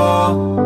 oh.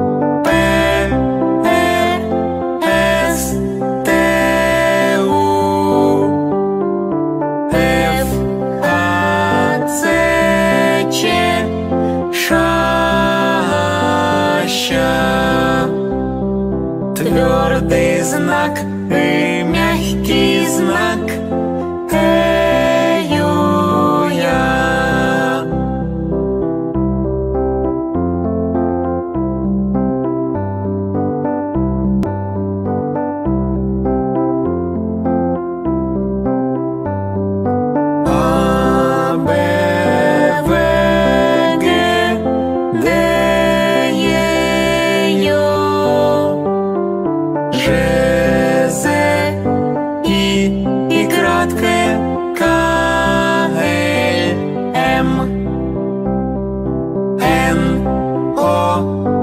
啊。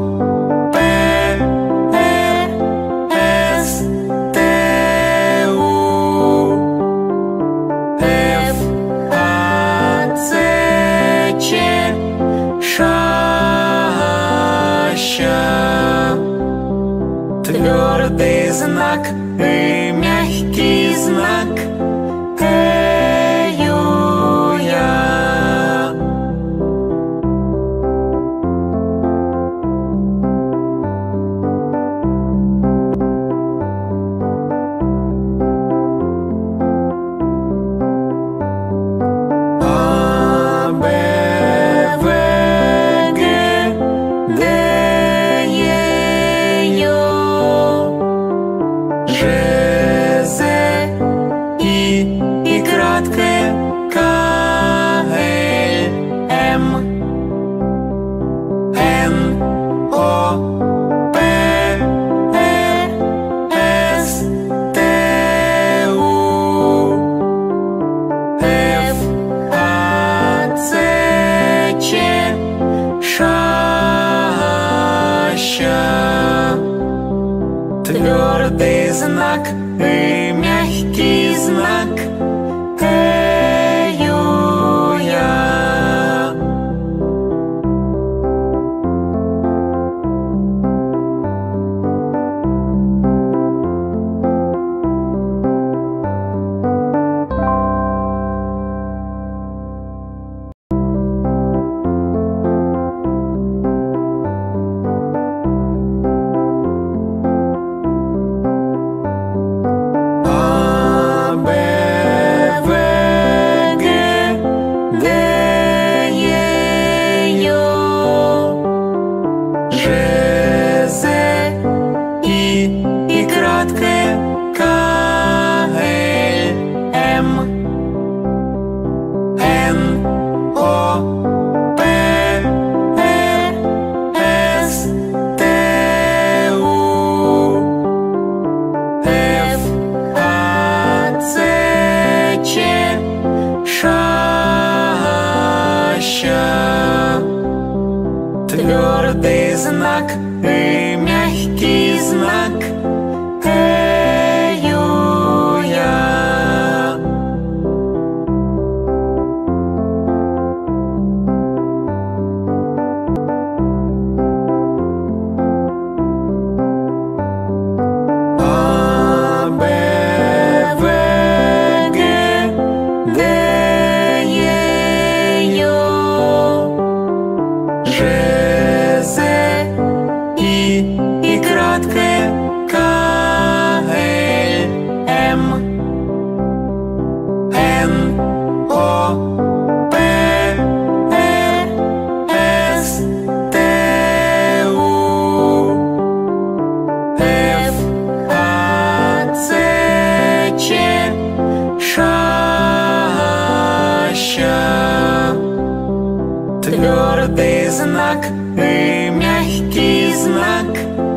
Oh. 花 твердый знак и мягкий знак. твердый знак ты мягкий знак.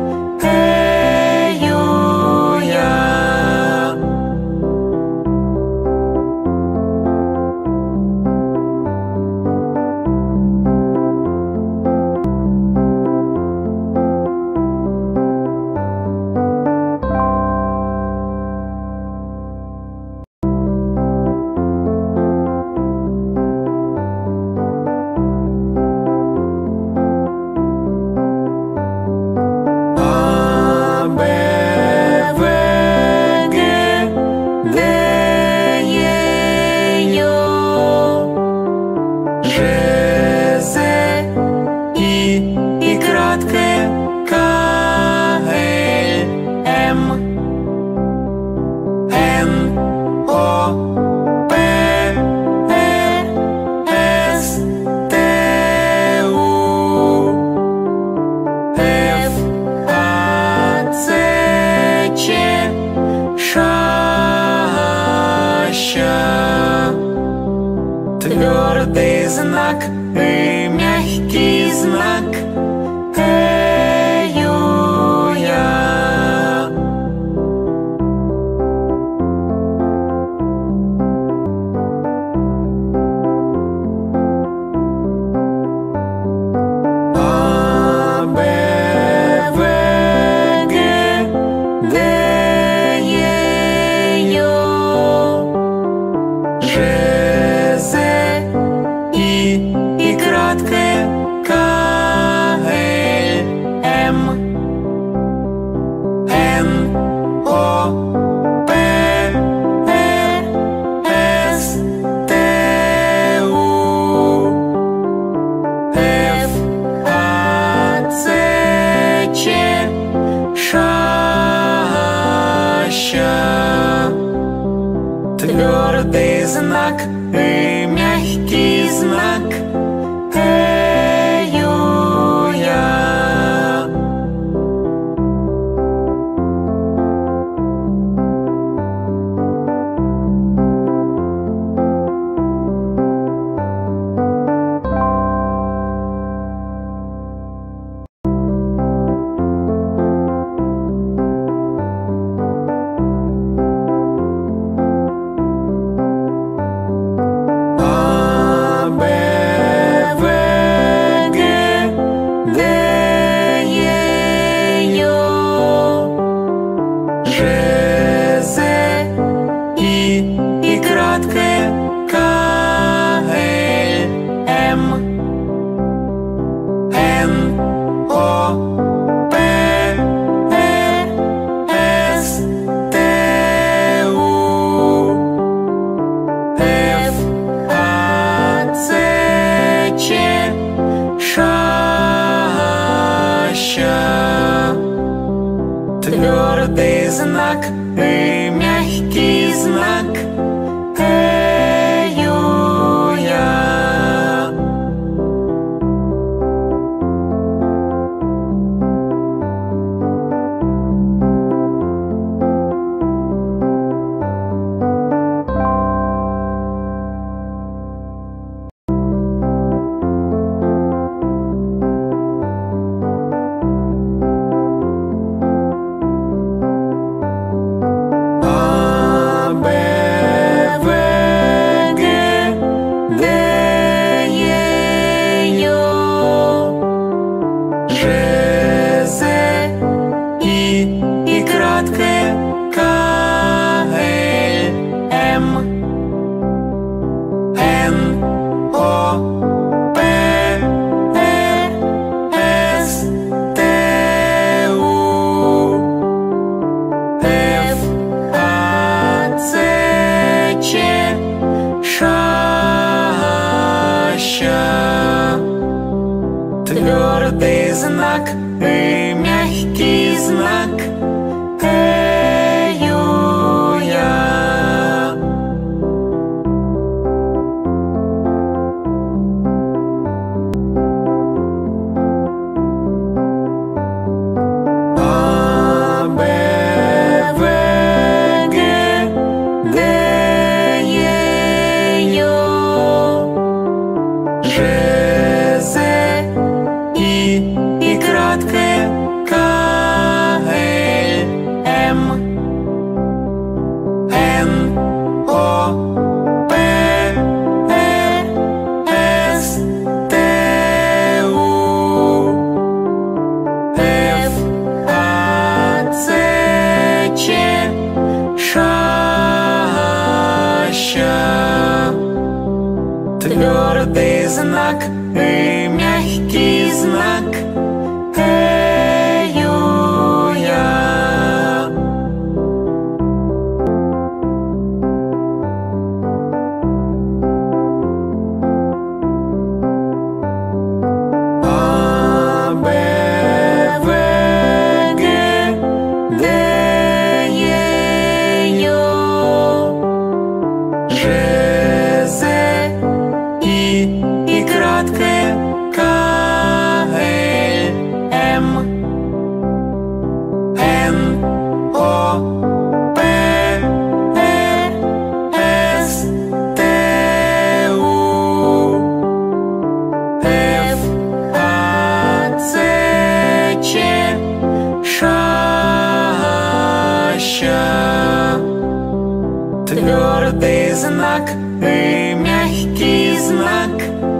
знак и мягкий знак. проща Твердый знак и мягкий знак. Твердый знак и мягкий знак.